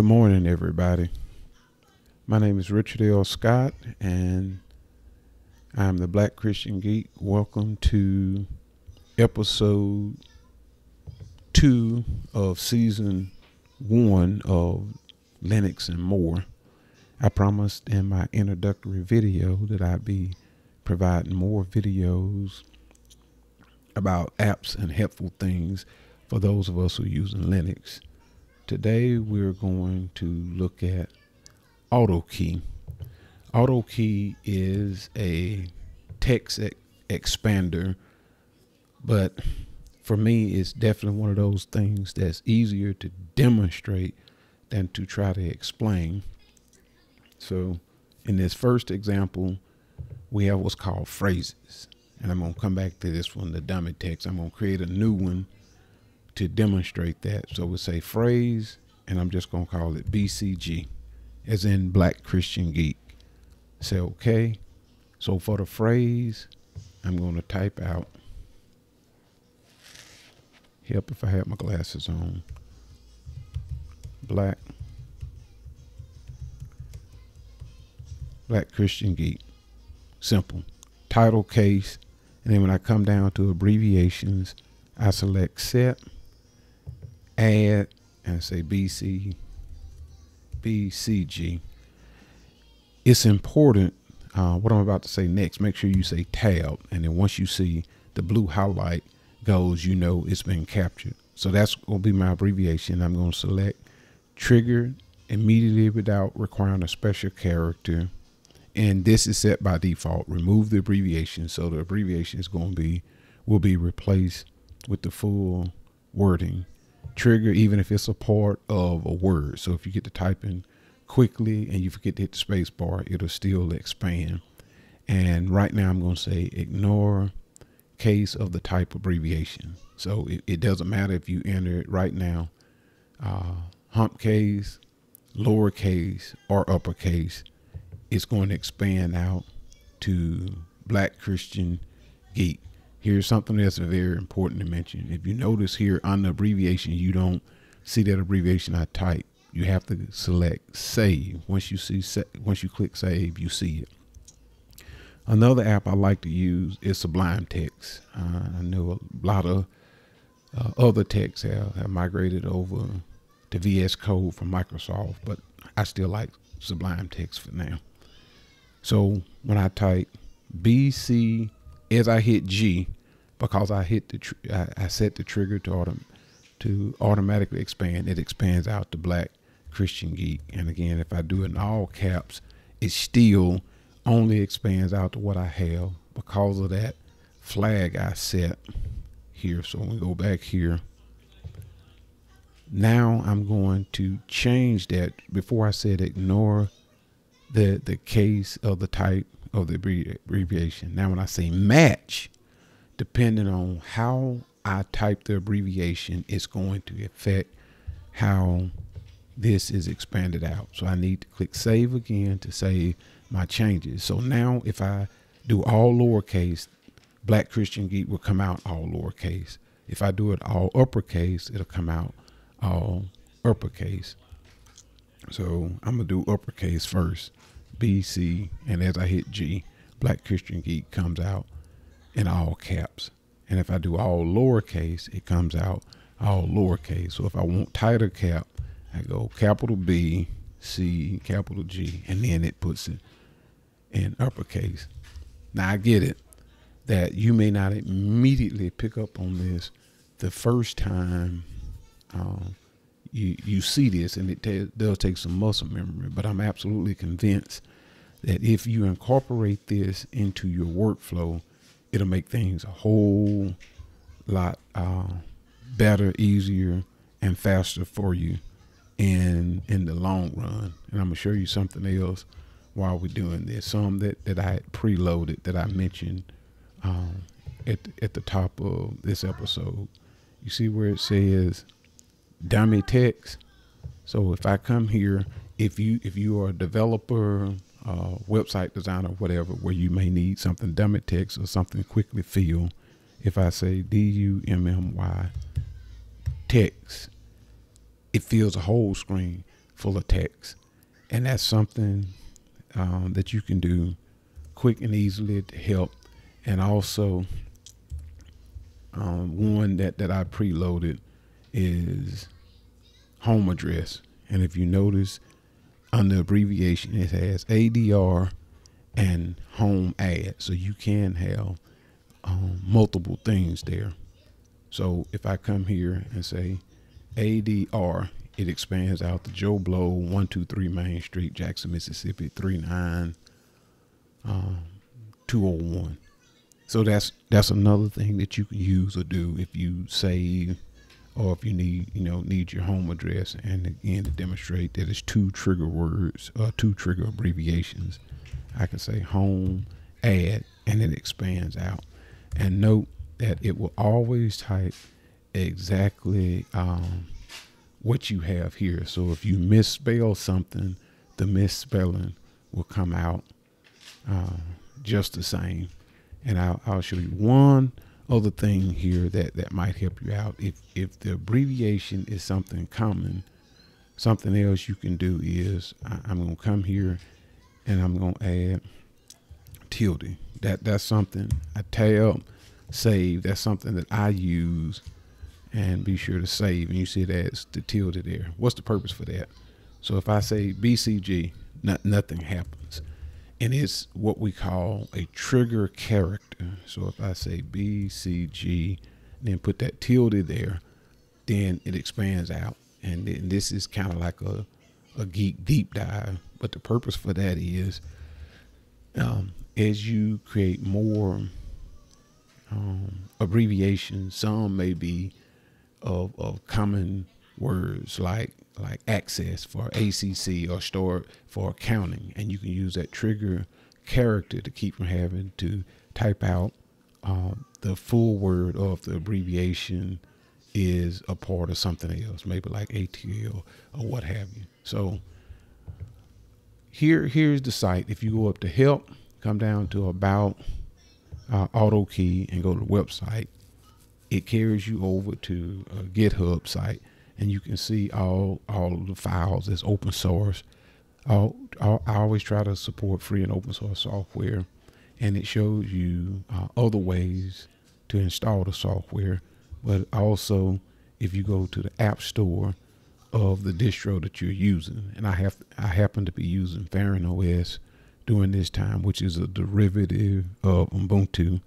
Good morning, everybody. My name is Richard L. Scott, and I'm the Black Christian Geek. Welcome to episode two of season one of Linux and More. I promised in my introductory video that I'd be providing more videos about apps and helpful things for those of us who are using Linux. Today we're going to look at AutoKey. AutoKey is a text expander, but for me, it's definitely one of those things that's easier to demonstrate than to try to explain. So, in this first example, we have what's called phrases. And I'm going to come back to this one, the dummy text. I'm going to create a new one to demonstrate that. So we'll say phrase, and I'm just going to call it BCG, as in Black Christian Geek. Say OK. So for the phrase, I'm going to type out, help if I have my glasses on, Black, Black Christian Geek. Simple. Title case. And then when I come down to abbreviations, I select set add and say BC, BCG. It's important, uh, what I'm about to say next, make sure you say tab. And then once you see the blue highlight goes, you know it's been captured. So that's going to be my abbreviation. I'm going to select trigger immediately without requiring a special character. And this is set by default. Remove the abbreviation. So the abbreviation is going to be, will be replaced with the full wording trigger even if it's a part of a word. So if you get to typing quickly and you forget to hit the space bar, it'll still expand. And right now I'm going to say ignore case of the type abbreviation. So it, it doesn't matter if you enter it right now, uh, hump case, lowercase, or uppercase, it's going to expand out to Black Christian Geek. Here's something that's very important to mention. If you notice here on the abbreviation, you don't see that abbreviation I type. You have to select save. Once you see once you click save, you see it. Another app I like to use is Sublime Text. Uh, I know a lot of uh, other texts have, have migrated over to VS Code from Microsoft, but I still like Sublime Text for now. So when I type BC as I hit G, because I hit the I, I, set the trigger to autom- to automatically expand, it expands out to Black Christian Geek. And again, if I do it in all caps, it still only expands out to what I have because of that flag I set here. So when we go back here, now I'm going to change that. Before I said ignore the the case of the type of the abbreviation. Now, when I say match, depending on how I type the abbreviation, it's going to affect how this is expanded out. So I need to click save again to save my changes. So now if I do all lowercase, Black Christian Geek will come out all lowercase. If I do it all uppercase, it'll come out all uppercase. So I'm gonna do uppercase first. B, C, and as I hit G, Black Christian Geek comes out in all caps. And if I do all lowercase, it comes out all lowercase. So if I want tighter cap, I go capital B, C, capital G, and then it puts it in uppercase. Now I get it that you may not immediately pick up on this the first time um, you you see this, and it does take some muscle memory. But I'm absolutely convinced that if you incorporate this into your workflow, it'll make things a whole lot uh, better, easier, and faster for you in in the long run. And I'm gonna show you something else while we're doing this. Some that that I had preloaded that I mentioned um, at at the top of this episode. You see where it says dummy text. So if I come here, if you if you are a developer uh, website designer, whatever, where you may need something dummy text or something quickly fill. If I say D U M M Y text, it fills a whole screen. full of text. And that's something um, that you can do quick and easily to help. And also, um, one that, that I preloaded is home address. And if you notice, under abbreviation, it has ADR and home ad. So you can have um, multiple things there. So if I come here and say ADR, it expands out to Joe Blow, 123 Main Street, Jackson, Mississippi, 39201. Um, so that's that's another thing that you can use or do if you save or if you need you know need your home address and again to demonstrate that it's two trigger words or uh, two trigger abbreviations i can say home add and it expands out. And note that it will always type exactly um, what you have here. So if you misspell something the misspelling will come out uh, just the same. And I'll, I'll show you one other thing here that that might help you out. If if the abbreviation is something common something else you can do is I, am gonna come here and I'm gonna add tilde. That that's something I tab save that's something that I use and be sure to save. And you see adds the tilde there. What's the purpose for that? So if I say BCG not, nothing happens and it's what we call a trigger character. So if I say B, C, G, then put that tilde there, then it expands out. And then this is kind of like a, a geek deep dive. But the purpose for that is um, as you create more um, abbreviations, some may be of, of common words like like access for ACC or store for accounting, and you can use that trigger character to keep from having to type out um, the full word of the abbreviation is a part of something else, maybe like ATL or what have you. So here here's the site. If you go up to help, come down to about uh, auto key and go to the website, it carries you over to a GitHub site and you can see all all the files as open source. I always try to support free and open source software, and it shows you uh, other ways to install the software. But also, if you go to the App Store of the distro that you're using, and I have I happen to be using Feren OS during this time, which is a derivative of Ubuntu.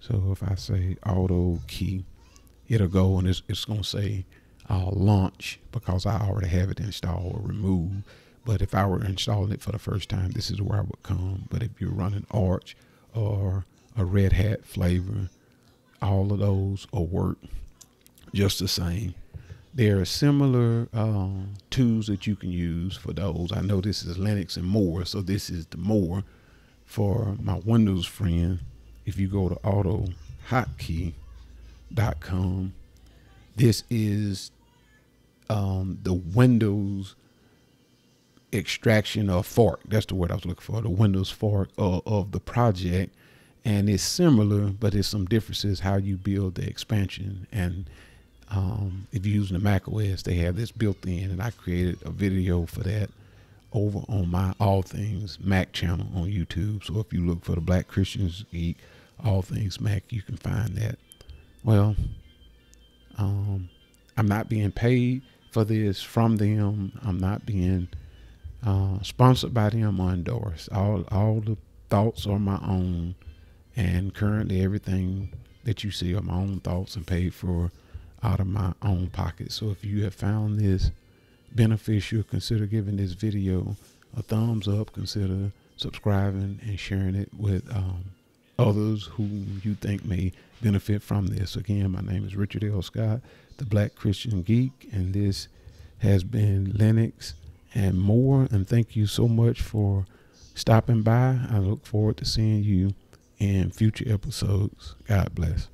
So if I say auto key, it'll go and it's, it's going to say uh, launch because I already have it installed or removed. But if I were installing it for the first time, this is where I would come. But if you're running Arch or a Red Hat flavor, all of those will work just the same. There are similar uh, tools that you can use for those. I know this is Linux and more, so this is the more for my Windows friend. If you go to autohotkey.com, this is um, the Windows extraction or fork. That's the word I was looking for. The Windows fork of, of the project, and it's similar, but there's some differences how you build the expansion. And um, if you're using the Mac OS, they have this built in, and I created a video for that over on my All Things Mac channel on YouTube. So if you look for the Black Christians Geek, All Things Mac, you can find that. Well, um, I'm not being paid for this from them. I'm not being uh, sponsored by them or endorsed. All all the thoughts are my own, and currently everything that you see are my own thoughts and paid for out of my own pocket. So if you have found this beneficial, consider giving this video a thumbs up. Consider subscribing and sharing it with um, others who you think may benefit from this. Again, my name is Richard L. Scott, the Black Christian Geek, and this has been Linux and more. And thank you so much for stopping by. I look forward to seeing you in future episodes. God bless.